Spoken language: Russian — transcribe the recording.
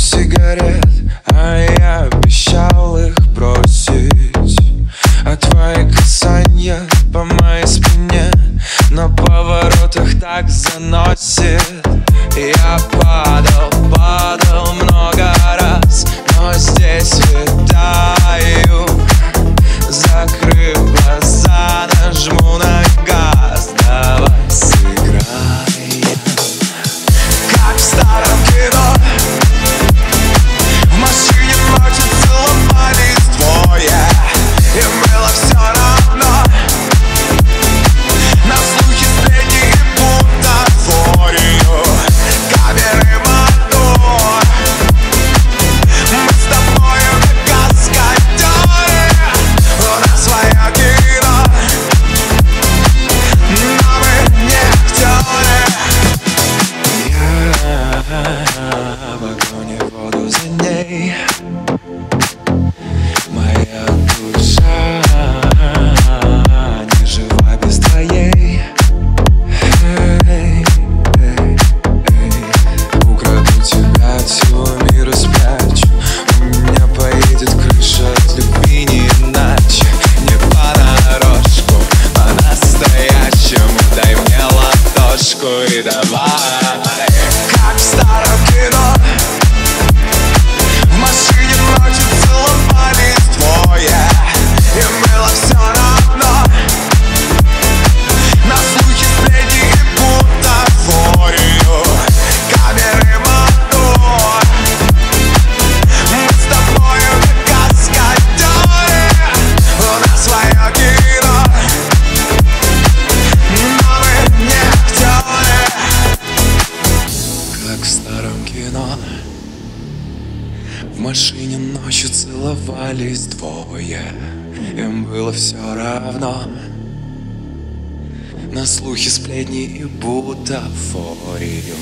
сигарет, а я обещал их бросить. А твои касания по моей спине На поворотах так заносит Я по В машине ночью целовались двое. Им было все равно. На слухи сплетни и бутафорию.